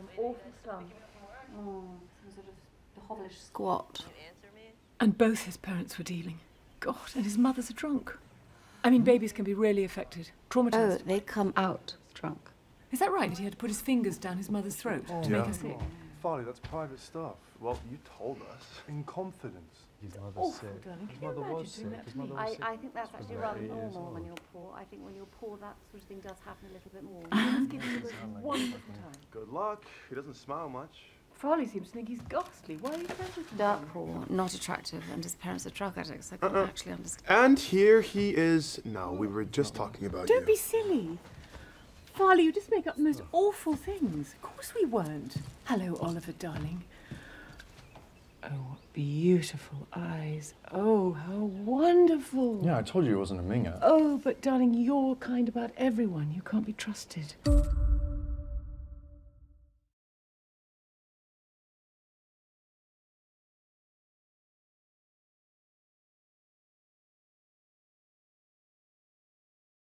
some awful slum. Oh, some sort of hovelish squat. And both his parents were dealing. God, and his mother's a drunk. I mean, babies can be really affected, traumatized. Oh, traumatized. they come out drunk. Is that right? That he had to put his fingers down his mother's throat to make her sick? Farleigh, that's private stuff. Well, you told us in confidence. His mother's Awful, sick. darling. His Can you mother imagine was doing sick. that His to me? mother was I, sick. I think that's actually rather normal when you're poor. I think when you're poor, that sort of thing does happen a little bit more. He must give you the most wonderful time. Good luck. He doesn't smile much. Farleigh seems to think he's ghastly. Why are you friends with him? Dirt poor, not attractive, and his parents are drug addicts. I can't Uh-uh. actually understand. And here he is. No, we were just talking about Don't you. be silly. Farleigh, you just make up the most awful things. Of course we weren't. Hello, Oliver, darling. Oh, what beautiful eyes. Oh, how wonderful. Yeah, I told you he wasn't a minger. Oh, but darling, you're kind about everyone. You can't be trusted.